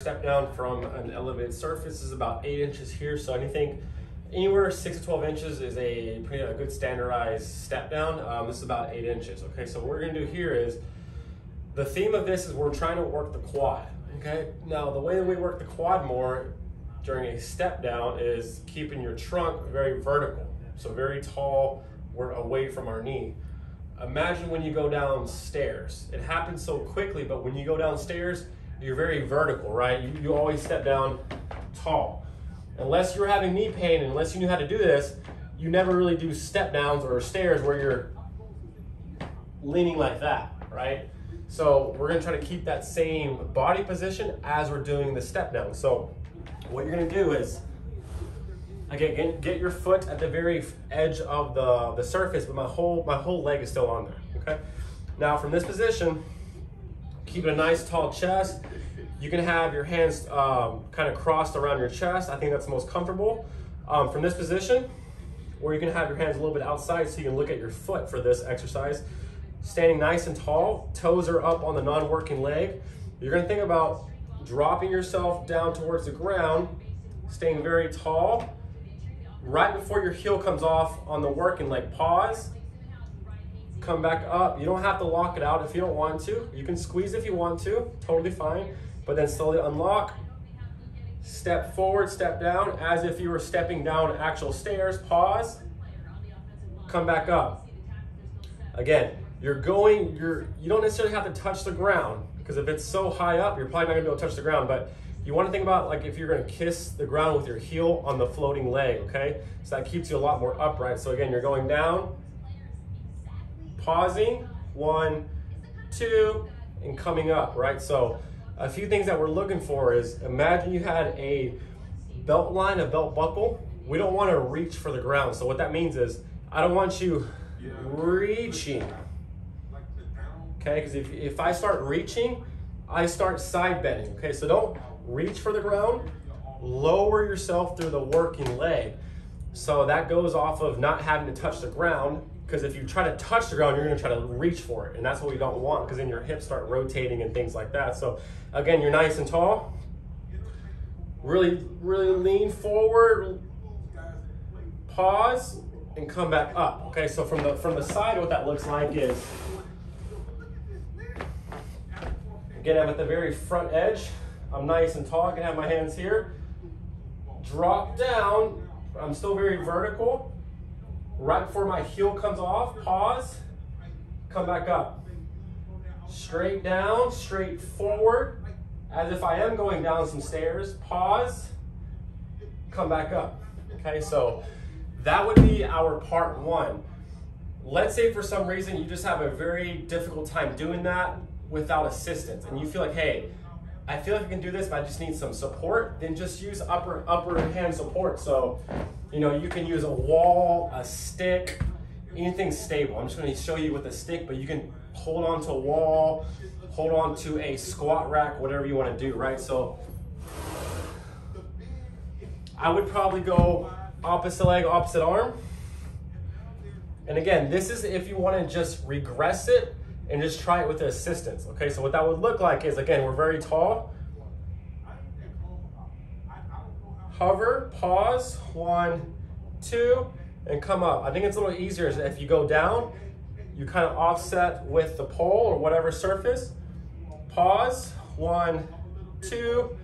Step down from an elevated surface is about eight inches here. So anything anywhere six to 12 inches is a pretty a good standardized step down. Um, this is about eight inches. Okay, so what we're gonna do here is, the theme of this is we're trying to work the quad. Okay, now the way that we work the quad more during a step down is keeping your trunk very vertical. So very tall, we're away from our knee. Imagine when you go downstairs. It happens so quickly, but when you go downstairs, you're very vertical, right? You, you always step down tall. Unless you're having knee pain, unless you knew how to do this, you never really do step downs or stairs where you're leaning like that, right? So we're gonna try to keep that same body position as we're doing the step down. So what you're gonna do is, again, get, get your foot at the very edge of the, the surface, but my whole, my whole leg is still on there, okay? Now from this position, keep a nice tall chest. You can have your hands um, kind of crossed around your chest. I think that's the most comfortable. Um, from this position, or you can have your hands a little bit outside so you can look at your foot for this exercise. Standing nice and tall, toes are up on the non-working leg. You're gonna think about dropping yourself down towards the ground, staying very tall. Right before your heel comes off on the working leg, pause, come back up. You don't have to lock it out if you don't want to. You can squeeze if you want to, totally fine. But then slowly unlock, step forward, step down, as if you were stepping down actual stairs, pause, come back up. Again, you're going, you're, you don't necessarily have to touch the ground because if it's so high up, you're probably not gonna be able to touch the ground, but you wanna think about like if you're gonna kiss the ground with your heel on the floating leg, okay? So that keeps you a lot more upright. So again, you're going down, pausing, one, two, and coming up, right? So a few things that we're looking for is imagine you had a belt line, a belt buckle. We don't want to reach for the ground. So what that means is I don't want you reaching. Okay, because if, if I start reaching, I start side bending. Okay, so don't reach for the ground. Lower yourself through the working leg. So that goes off of not having to touch the ground because if you try to touch the ground, you're gonna try to reach for it. And that's what we don't want because then your hips start rotating and things like that. So again, you're nice and tall. Really, really lean forward, pause, and come back up. Okay, so from the from the side, what that looks like is again, I'm at the very front edge. I'm nice and tall. I can have my hands here. Drop down. I'm still very vertical right before my heel comes off, pause, come back up. Straight down, straight forward, as if I am going down some stairs, pause, come back up. Okay, so that would be our part one. Let's say for some reason you just have a very difficult time doing that without assistance and you feel like, hey, I feel like I can do this, but I just need some support, then just use upper upper hand support. So, you know, you can use a wall, a stick, anything stable. I'm just gonna show you with a stick, but you can hold on to a wall, hold on to a squat rack, whatever you wanna do, right? So, I would probably go opposite leg, opposite arm. And again, this is if you wanna just regress it and just try it with the assistance. Okay, so what that would look like is, again, we're very tall. Hover, pause, one, two, and come up. I think it's a little easier if you go down, you kind of offset with the pole or whatever surface. Pause, one, two,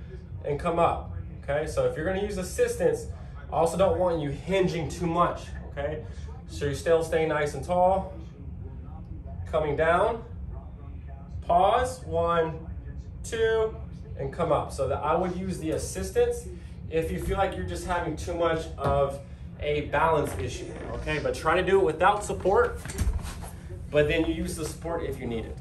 and come up. Okay, so if you're gonna use assistance, I also don't want you hinging too much, okay? So you're still staying nice and tall, coming down, pause, one, two, and come up. So that I would use the assistance if you feel like you're just having too much of a balance issue, okay? But try to do it without support, but then you use the support if you need it?